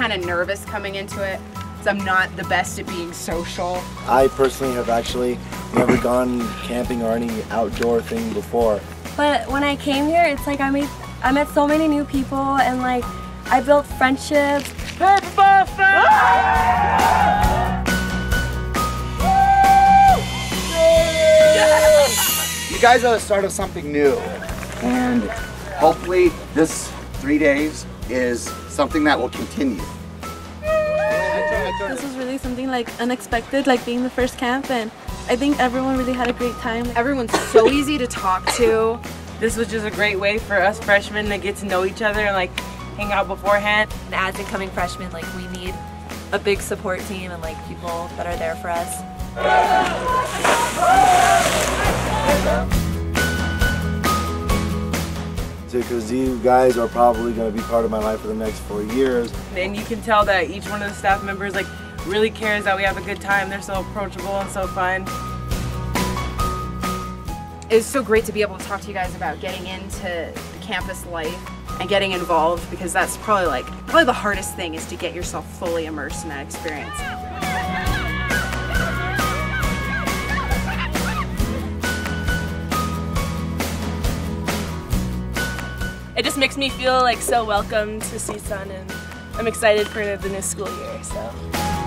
kind of nervous coming into it because I'm not the best at being social. I personally have actually never gone camping or any outdoor thing before. But when I came here, it's like I made I met so many new people and like I built friendships. You guys are the start of something new. And hopefully this three days is something that will continue. This was really something like unexpected, like being the first camp, and I think everyone really had a great time. Everyone's so easy to talk to. This was just a great way for us freshmen to get to know each other and like hang out beforehand. And as incoming freshmen, like we need a big support team and like people that are there for us. Because you guys are probably going to be part of my life for the next four years. And you can tell that each one of the staff members like really cares that we have a good time. They're so approachable and so fun. It's so great to be able to talk to you guys about getting into the campus life and getting involved because that's probably like probably the hardest thing is to get yourself fully immersed in that experience. It just makes me feel like so welcome to CSUN, and I'm excited for the new school year. So.